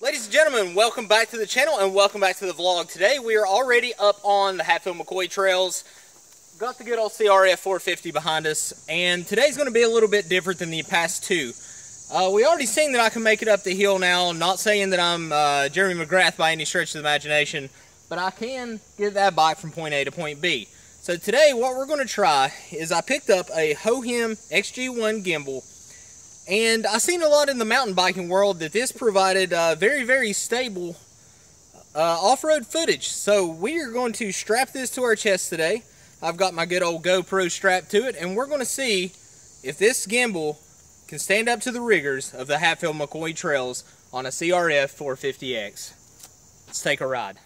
Ladies and gentlemen, welcome back to the channel and welcome back to the vlog. Today we are already up on the Hatfield McCoy trails. Got the good old CRF 450 behind us and today's going to be a little bit different than the past two. Uh, we already seen that I can make it up the hill now. Not saying that I'm uh, Jeremy McGrath by any stretch of the imagination, but I can get that bike from point A to point B. So today what we're going to try is I picked up a Hohem XG1 gimbal and I've seen a lot in the mountain biking world that this provided uh, very, very stable uh, off-road footage. So we are going to strap this to our chest today. I've got my good old GoPro strapped to it, and we're going to see if this gimbal can stand up to the rigors of the Hatfield McCoy trails on a CRF 450X. Let's take a ride.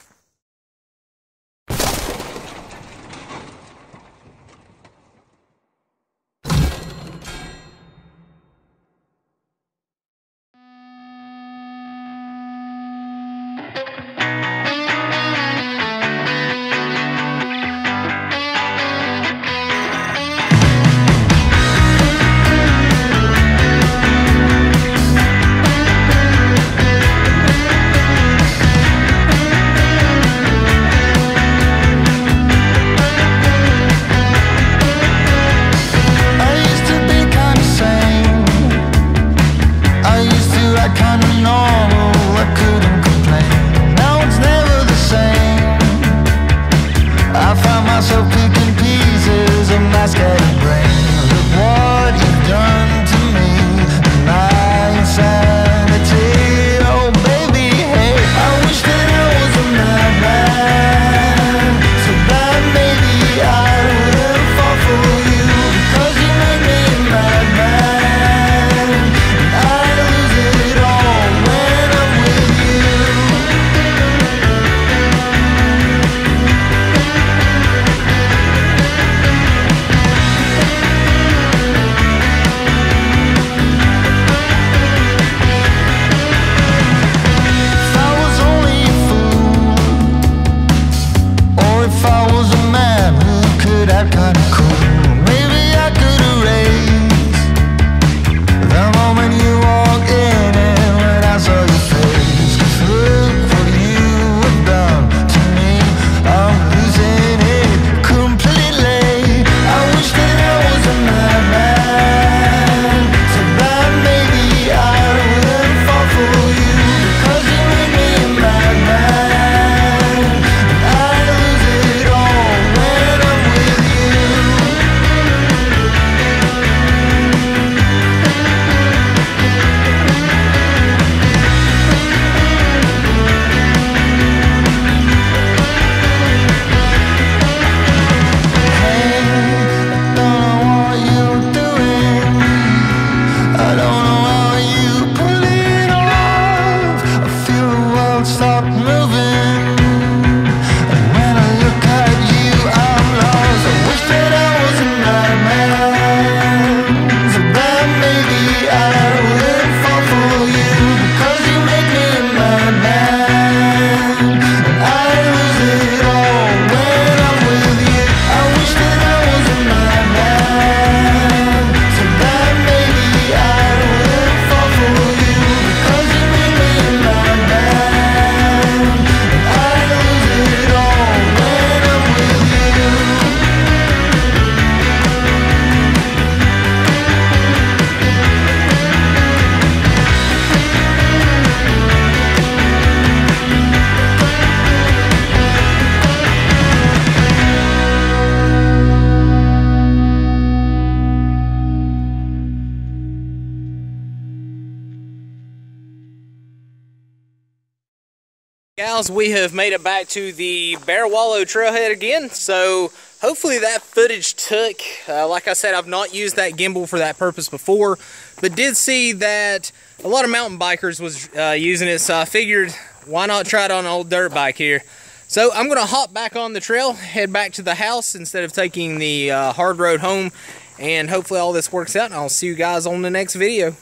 Gals, we have made it back to the Bear Wallow trailhead again, so hopefully that footage took. Uh, like I said, I've not used that gimbal for that purpose before, but did see that a lot of mountain bikers was uh, using it, so I figured why not try it on an old dirt bike here. So I'm going to hop back on the trail, head back to the house instead of taking the uh, hard road home, and hopefully all this works out, and I'll see you guys on the next video.